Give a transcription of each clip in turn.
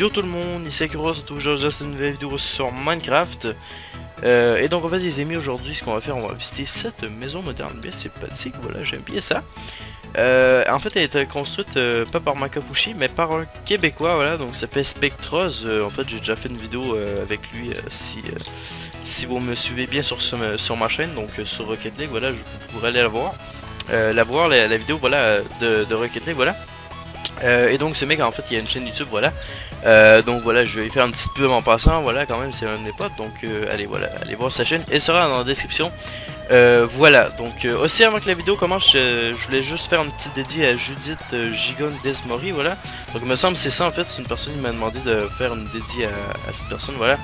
yo tout le monde, ici Akuro, c'est aujourd'hui c'est une nouvelle vidéo sur Minecraft. Euh, et donc en fait les amis aujourd'hui ce qu'on va faire on va visiter cette maison moderne. Bien sympathique voilà j'aime bien ça. Euh, en fait elle a été construite euh, pas par Makapushi mais par un québécois voilà donc ça s'appelle Spectros. En fait j'ai déjà fait une vidéo avec lui si si vous me suivez bien sur, sur ma chaîne donc sur Rocket League voilà je pourrais aller la voir. La voir la, vidéo voilà de, de Rocket League voilà. Et donc ce mec en fait il a une chaîne YouTube voilà euh, donc voilà, je vais faire un petit peu en passant, voilà quand même c'est un de mes potes, donc euh, allez voilà, allez voir sa chaîne, elle sera dans la description. Euh, voilà, donc aussi avant que la vidéo commence, je, voulais juste faire un petit dédié à Judith Gigon Desmori, voilà. Donc il me semble c'est ça en fait, c'est une personne qui m'a demandé de faire une dédié à, cette personne, voilà.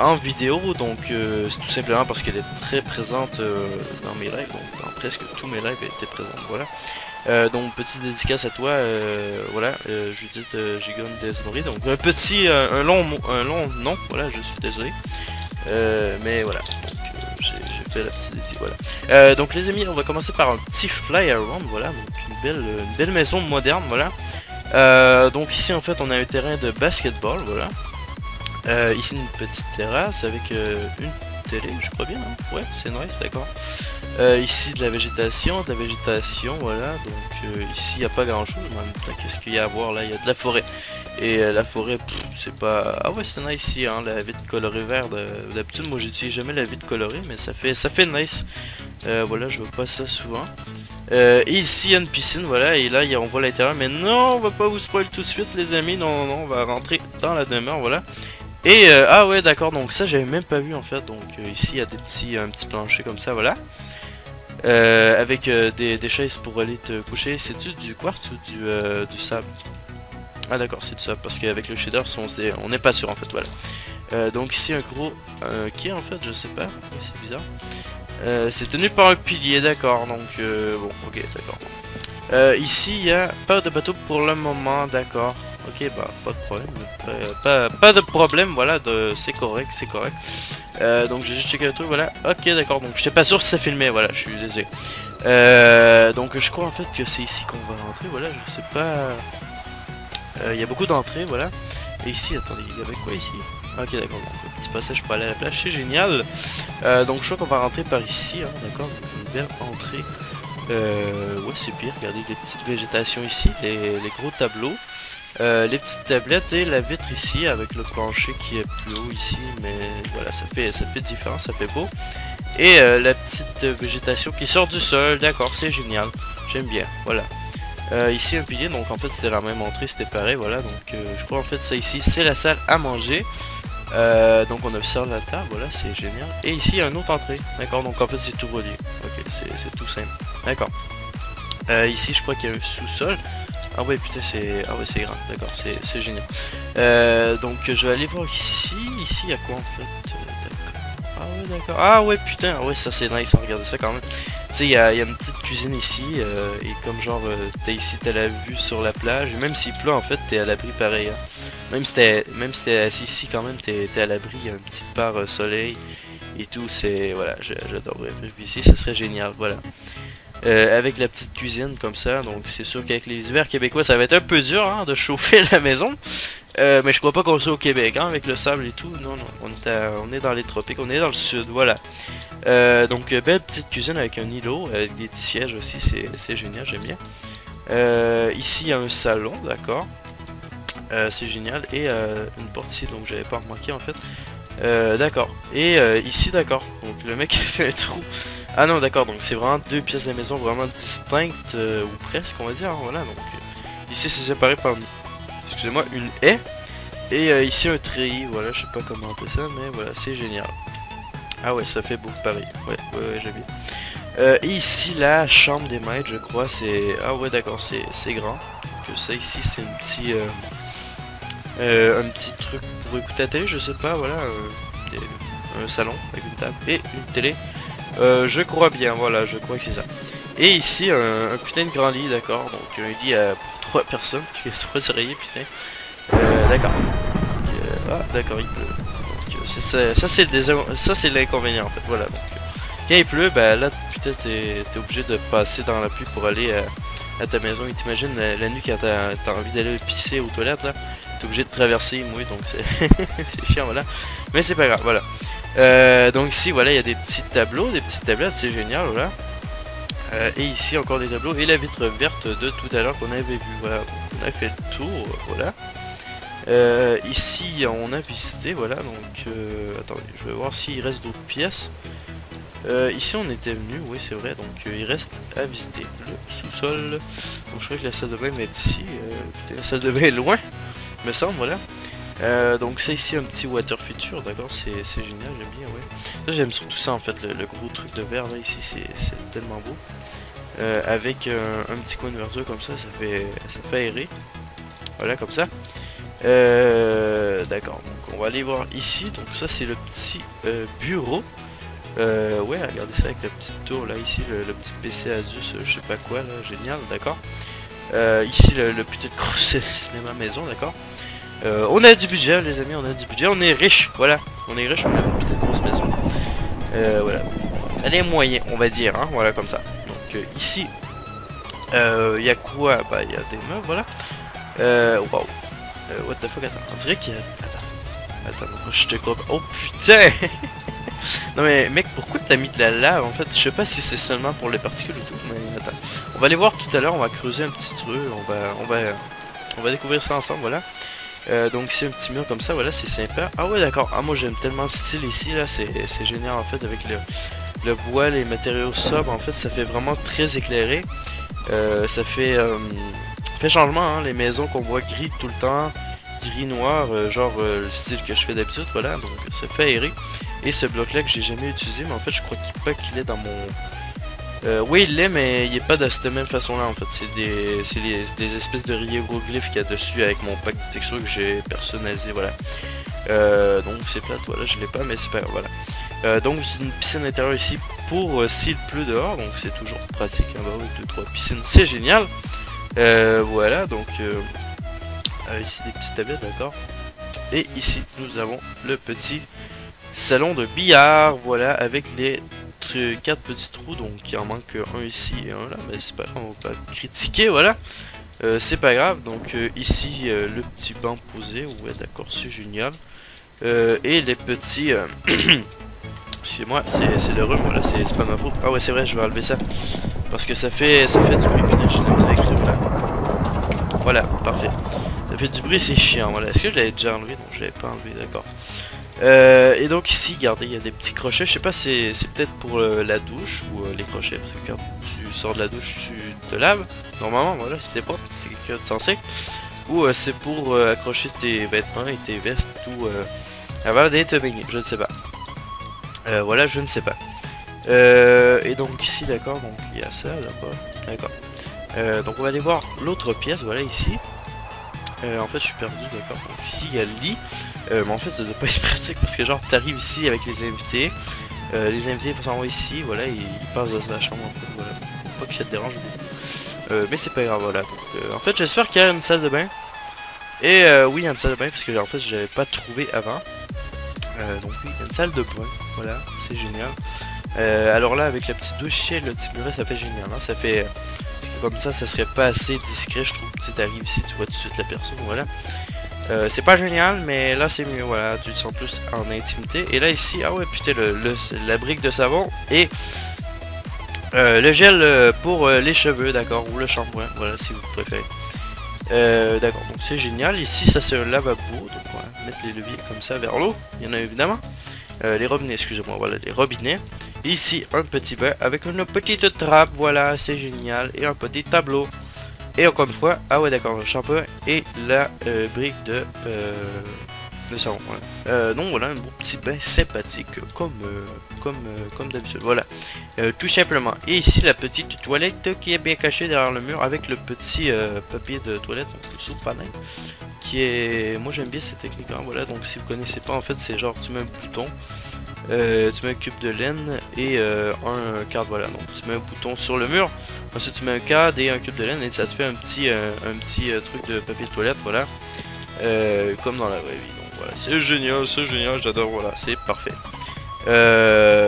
en vidéo, donc c'est tout simplement parce qu'elle est très présente dans mes lives, donc dans presque tous mes lives elle était présente, voilà. Euh, donc petite dédicace à toi, euh, voilà, euh, Judith euh, Gigon Desmori. Donc un petit, un long, un long nom, voilà, je suis désolé, mais voilà. J'ai fait la petite dédicace, voilà. donc les amis, on va commencer par un petit fly around, voilà, donc une belle, une belle maison moderne, voilà. donc ici en fait on a un terrain de basketball, voilà. ici une petite terrasse avec une télé, je crois bien, hein. ouais, c'est nice, d'accord. Euh, ici de la végétation, de la végétation, voilà, donc euh, ici il n'y a pas grand chose, qu'est-ce qu'il y a à voir là, il y a de la forêt, et euh, la forêt, c'est pas, ah ouais c'est nice ici, hein, la vitre colorée vert, d'habitude moi j'utilise jamais la vitre colorée, mais ça fait, ça fait nice, voilà, je vois pas ça souvent, et ici il y a une piscine, voilà, et là on voit l'intérieur, mais non, on va pas vous spoil tout de suite les amis, non, non, on va rentrer dans la demeure, voilà, et ah ouais d'accord. Donc ça j'avais même pas vu en fait. Donc ici il y a des petits un petit plancher comme ça voilà euh, avec euh, des, chaises pour aller te coucher. C'est-tu du quartz ou du, euh, sable? Ah d'accord, c'est du sable, parce qu'avec le shader, on n'est pas sûr en fait, voilà. donc ici un gros... qui en fait, je sais pas, c'est bizarre. c'est tenu par un pilier, d'accord, donc bon, ok, d'accord. ici, il n'y a pas de bateau pour le moment, d'accord. Ok, bah, pas de problème. Pas, de problème, voilà, c'est correct, c'est correct. Euh, donc j'ai juste checké le truc, voilà. Ok, d'accord, donc j'étais pas sûr si ça filmait, voilà, je suis désolé. Euh, donc je crois en fait que c'est ici qu'on va rentrer, voilà, je sais pas... Euh, il y a beaucoup d'entrées, voilà. Et ici, attendez, il y avait quoi ici? Ok, d'accord, donc petit passage pour aller à la plage, c'est génial. donc je crois qu'on va rentrer par ici, hein, d'accord, une belle entrée. ouais, c'est pire, regardez les petites végétations ici, les gros tableaux. Euh, les petites tablettes et la vitre ici avec le plancher qui est plus haut ici mais voilà ça fait ça fait différent ça fait beau. Et euh, la petite végétation qui sort du sol d'accord c'est génial j'aime bien voilà. Euh, ici un pilier donc en fait c'était la même entrée c'était pareil voilà donc je crois en fait ça ici c'est la salle à manger. Donc on observe la table voilà c'est génial. Et ici il y a une autre entrée d'accord donc en fait c'est tout relié ok c'est tout simple d'accord. Ici je crois qu'il y a un sous-sol ah ouais putain c'est ah ouais c'est grand, d'accord, c'est génial. Euh, donc je vais aller voir ici, ici il y a quoi en fait euh, Ah ouais d'accord, ah ouais putain, ah ouais ça c'est nice, regardez ça quand même. Tu sais il y, a une petite cuisine ici euh, et comme genre t'as ici t'as la vue sur la plage et même s'il pleut en fait t'es à l'abri pareil. Hein. Même si t'es même si t'es assis ici quand même t'es à l'abri, un petit par soleil et tout, c'est voilà, j'adorerais vivre ici, ce serait génial, voilà. Euh, avec la petite cuisine comme ça. Donc c'est sûr qu'avec les hivers québécois, ça va être un peu dur hein, de chauffer la maison. Euh, mais je crois pas qu'on soit au Québec, hein, avec le sable et tout. Non, non, on est, on est dans les tropiques, on est dans le sud, voilà. Euh, donc belle petite cuisine avec un îlot, avec des petits sièges aussi, c'est génial, j'aime bien. ici il y a un salon, d'accord. c'est génial. Et une porte ici, donc j'avais pas remarqué en fait. d'accord. Et ici, d'accord. Donc le mec a fait un trou ah non d'accord donc c'est vraiment deux pièces de la maison vraiment distinctes euh, ou presque on va dire voilà donc euh, ici c'est séparé par excusez-moi une haie et euh, ici un treillis voilà je sais pas comment appeler ça mais voilà c'est génial. Ah ouais ça fait beau pareil ouais ouais, ouais j'ai et ici la chambre des maîtres je crois c'est ah ouais d'accord c'est grand. Que ça ici c'est un petit un petit truc pour écouter la télé je sais pas voilà un salon avec une table et une télé euh, je crois bien, voilà, je crois que c'est ça. Et ici, un, putain de grand lit, d'accord. Donc un lit à trois personnes, tu as trois oreillers, putain. Euh, d'accord. ah, d'accord, il pleut. ça, ça c'est l'inconvénient en fait, voilà. Donc, quand il pleut, bah là, putain, t'es es obligé de passer dans la pluie pour aller à, ta maison. Et t'imagines la, nuit quand t'as as envie d'aller pisser aux toilettes, là. T'es obligé de traverser, moi, donc c'est chiant, voilà. Mais c'est pas grave, voilà. Euh, donc ici, voilà, il y a des petits tableaux, des petites tablettes, c'est génial, voilà. Euh, et ici, encore des tableaux, et la vitre verte de tout à l'heure qu'on avait vu, voilà. On a fait le tour, voilà. Euh, ici, on a visité, voilà, donc... attendez, je vais voir s'il reste d'autres pièces. ici, on était venu, oui, c'est vrai, donc il reste à visiter le sous-sol. Donc je crois que la salle de bain est ici. la salle de bain est loin, me semble, voilà. Euh, donc c'est ici un petit water feature, d'accord, c'est génial, j'aime bien, ouais. J'aime surtout ça en fait, le, gros truc de verre là ici, c'est tellement beau. Euh, avec un petit coin de verdure comme ça, ça fait, ça fait aérer. Voilà, comme ça. Euh, d'accord, donc on va aller voir ici, donc ça c'est le petit bureau. ouais, regardez ça avec la petite tour là, ici le, petit PC Asus, je sais pas quoi là, génial, d'accord. ici le, le petit gros cinéma maison, d'accord. Euh, on a du budget, les amis, on a du budget. On est riche, voilà. On est riche, on a une petite grosse maison. Euh, voilà. Elle est moyenne, on va dire, hein, voilà, comme ça. Donc, euh, ici, il y a quoi? Bah, il y a des meubles, voilà. Euh, wow. what the fuck, attends. On dirait qu'il y a... Attends. Attends, je te coupe. Oh, putain Non mais mec pourquoi t'as mis de la lave en fait? Je sais pas si c'est seulement pour les particules ou tout mais attends on va aller voir tout à l'heure on va creuser un petit truc on va on va on va découvrir ça ensemble voilà euh, donc c'est un petit mur comme ça, voilà, c'est sympa. Ah ouais, d'accord. Ah moi j'aime tellement le style ici, là, c'est génial en fait avec le, bois, les matériaux sobres. En fait, ça fait vraiment très éclairé. Euh, ça fait, euh, changement, hein, les maisons qu'on voit gris tout le temps, gris noir, genre le style que je fais d'habitude, voilà. Donc ça fait aérer. Et ce bloc là que j'ai jamais utilisé, mais en fait je crois pas qu'il est dans mon euh, oui, il l'est, mais il n'est pas de cette même façon-là, en fait. C'est des, des, espèces de hiéroglyphes qu'il y a dessus avec mon pack de textures que j'ai personnalisé, voilà. Euh, donc c'est plate, voilà, je l'ai pas, mais c'est pas voilà. Euh, donc une piscine intérieure ici pour s'il pleut dehors, donc c'est toujours pratique, hein, bah oui, 2 trois piscines, c'est génial. voilà, donc ici des petites tablettes, d'accord. Et ici, nous avons le petit salon de billard, voilà, avec les quatre petits trous, donc il en manque un ici et un là, mais c'est pas grave, on va pas critiquer, voilà. Euh, c'est pas grave, donc euh, ici euh, le petit banc posé, ouais d'accord, c'est génial. et les petits... Excusez-moi, c'est le rhume, voilà, c'est pas ma faute. Ah ouais, c'est vrai, je vais enlever ça. Parce que ça fait, ça fait du bruit, putain, je avec là. Voilà, parfait. Ça fait du bruit, c'est chiant, voilà. Est-ce que je l'avais déjà enlevé? Non, je l'avais pas enlevé, d'accord. Euh, et donc ici, regardez, il y a des petits crochets. Je sais pas, c'est peut-être pour euh, la douche ou euh, les crochets. Parce que quand tu sors de la douche, tu te laves. Normalement, voilà, c'était pas, c'est quelque chose de sensé. Ou c'est pour accrocher tes vêtements et tes vestes ou avant d'aller te. Je ne sais pas. voilà, je ne sais pas. et donc ici, d'accord, donc il y a ça là-bas. D'accord. donc on va aller voir l'autre pièce, voilà ici. en fait, je suis perdu, d'accord. Donc ici, il y a le lit. Euh, mais en fait ça doit pas être pratique parce que genre t'arrives ici avec les invités, euh, les invités s'en ici, voilà, ils, passent dans la chambre en fait, voilà. Pas que ça te dérange beaucoup. Euh, mais c'est pas grave, voilà. en fait j'espère qu'il y a une salle de bain. Et oui, il y a une salle de bain parce que en fait j'avais pas trouvé avant. donc oui, il y a une salle de bain, voilà, c'est génial. alors là avec la petite douche et le petit muret ça fait génial, hein, ça fait... comme ça ça serait pas assez discret je trouve, tu t'arrives ici, tu vois tout de suite la personne, voilà. Euh, c'est pas génial, mais là c'est mieux, voilà, tu te sens plus en intimité. Et là ici, ah ouais, putain, la brique de savon et euh, le gel euh, pour les cheveux, d'accord, ou le shampoing, voilà, si vous préférez. d'accord, donc c'est génial. Ici, ça c'est un lavabo, donc on va mettre les leviers comme ça vers l'eau, il y en a évidemment. les robinets, excusez-moi, voilà, les robinets. ici, un petit bain avec une petite trappe, voilà, c'est génial, et un petit tableau. Et encore une fois, ah ouais d'accord, le shampoing et la euh, brique de, euh, de savon. Voilà. Euh, donc voilà, un beau petit bain sympathique comme, euh, comme, comme d'habitude. Voilà, tout simplement. Et ici la petite toilette qui est bien cachée derrière le mur avec le petit papier de toilette, donc sous panel qui est... Moi j'aime bien cette technique là, voilà, donc si vous connaissez pas en fait c'est genre tu mets un bouton euh, tu mets un cube de laine et euh, un cadre, voilà, donc tu mets un bouton sur le mur, ensuite tu mets un cadre et un cube de laine et ça te fait un petit, euh, un petit truc de papier toilette, voilà, comme dans la vraie vie, donc voilà, c'est génial, c'est génial, j'adore, voilà, c'est parfait.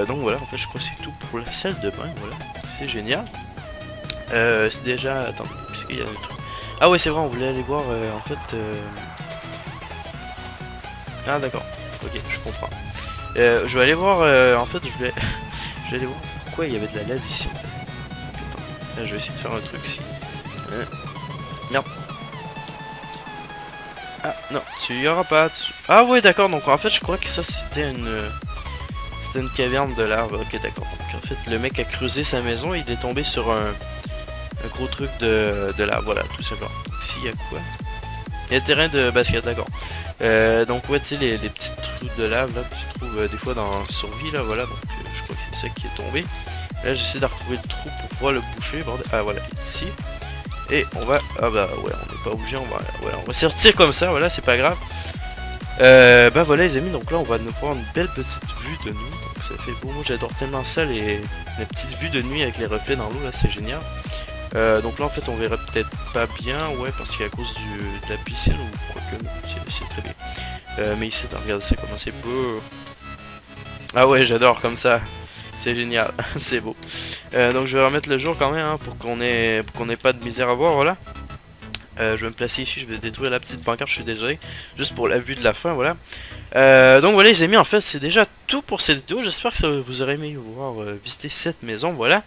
donc voilà, en fait je crois que c'est tout pour la salle de bain, voilà, c'est génial. c'est déjà, attends, puisqu'il y a un truc? Ah ouais c'est vrai, on voulait aller voir, en fait, Ah d'accord, ok, je comprends. Euh, je vais aller voir, euh, en fait, je vais, je vais aller voir pourquoi il y avait de la lave ici. Je vais essayer de faire un truc ici. Euh, merde. Ah, non, tu y auras pas. Ah ouais, d'accord, donc en fait, je crois que ça, c'était une... C'était une caverne de lave, ok, d'accord. Donc en fait, le mec a creusé sa maison, il est tombé sur un, un gros truc de, de voilà, tout simplement. Donc ici, il y a quoi Il y a terrain de basket, d'accord. Euh, donc ouais, tu sais, les, petits trous de lave, là, que tu trouves euh, des fois dans survie, là, voilà, donc euh, je crois que c'est ça qui est tombé. Là, j'essaie de retrouver le trou pour pouvoir le boucher. Ah, voilà, ici. Et on va... Ah bah ouais, on n'est pas obligé, on va, on va sortir comme ça, voilà, c'est pas grave. Bah voilà les amis, donc là on va nous voir une belle petite vue de nuit, donc ça fait beau, j'adore tellement ça, les, les petites vues de nuit avec les reflets dans l'eau, là c'est génial. Euh, donc là en fait on verra peut-être pas bien, ouais, parce qu'à cause du, de la piscine, ou quoi que, c'est très bien. Euh, mais ici, regarde, c'est comment c'est beau. Ah ouais, j'adore comme ça. C'est génial, c'est beau. Euh, donc je vais remettre le jour quand même hein, pour qu'on ait, qu'on ait pas de misère à voir, voilà. Je vais me placer ici, je vais détruire la petite pancarte, je suis désolé. Juste pour la vue de la fin, voilà. Donc voilà les amis, en fait c'est déjà tout pour cette vidéo. J'espère que ça vous aurait aimé voir visiter cette maison, voilà.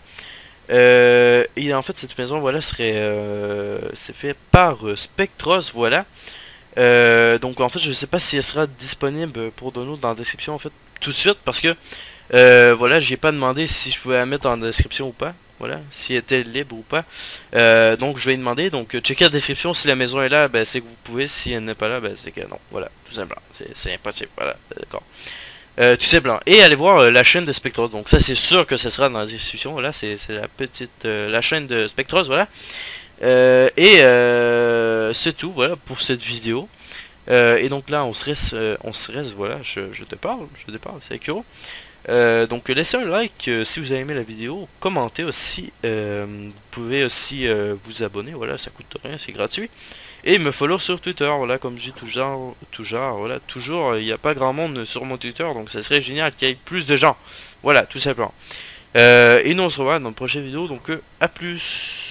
Et en fait cette maison, voilà, serait... c'est fait par Spectros, voilà. donc en fait je sais pas si elle sera disponible pour nous dans la description en fait tout de suite parce que euh, voilà, j'ai pas demandé si je pouvais la mettre en description ou pas. Voilà, si elle était libre ou pas. Euh, donc je vais demander. Donc checker la description. Si la maison est là, ben, c'est que vous pouvez. Si elle n'est pas là, ben, c'est que non. Voilà, tout simplement. C'est impossible. Voilà, d'accord. Euh, tout simplement. Et allez voir la chaîne de Spectros. Donc ça c'est sûr que ce sera dans la description. Voilà, c'est la petite la chaîne de Spectros. Voilà. et c'est tout. Voilà pour cette vidéo. et donc là on se reste, on se reste, voilà, je, te parle, je te parle, c'est Kuro. Euh, donc laissez un like euh, si vous avez aimé la vidéo, commentez aussi, euh, vous pouvez aussi vous abonner, voilà, ça coûte rien, c'est gratuit. Et me follow sur Twitter, voilà, comme je dis toujours, toujours, voilà, toujours, il n'y a pas grand monde sur mon Twitter, donc ça serait génial qu'il y ait plus de gens. Voilà, tout simplement. et nous on se revoit dans la prochaine vidéo, donc à plus